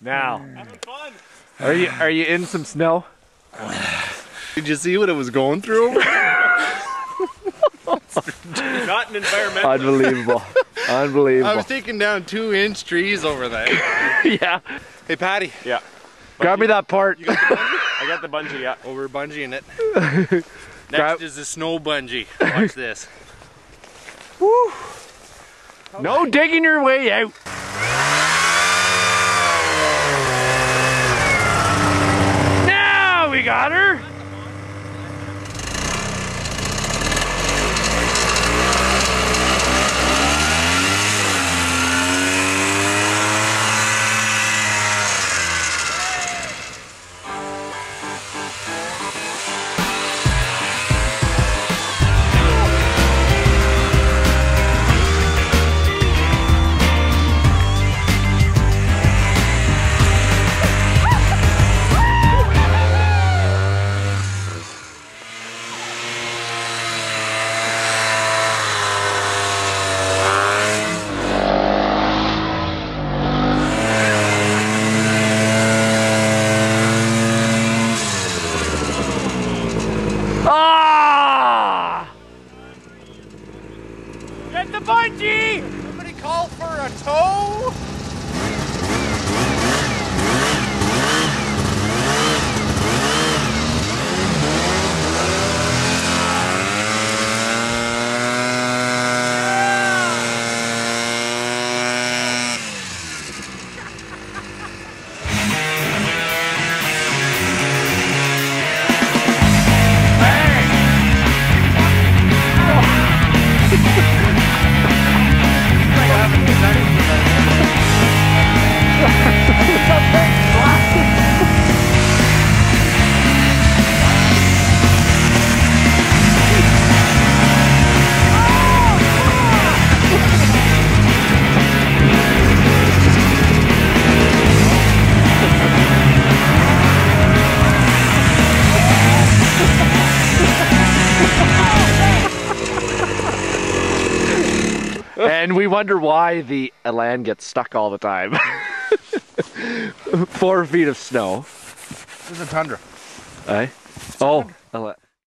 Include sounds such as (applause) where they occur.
Now, Having fun. are you are you in some snow? Did you see what it was going through? Not an environmental. Unbelievable. Unbelievable. I Unbelievable. was taking down two inch trees over there. (laughs) yeah. Hey Patty, Yeah. Grab me that part. I got the bungee, yeah. oh we're bungeeing it. (laughs) Next Grab- is the snow bungee. Watch this. No digging your way out. Now we got her. Call for a tow? And we wonder why the Elan gets stuck all the time. (laughs) Four feet of snow. This is a tundra. Eh? Oh, Elan.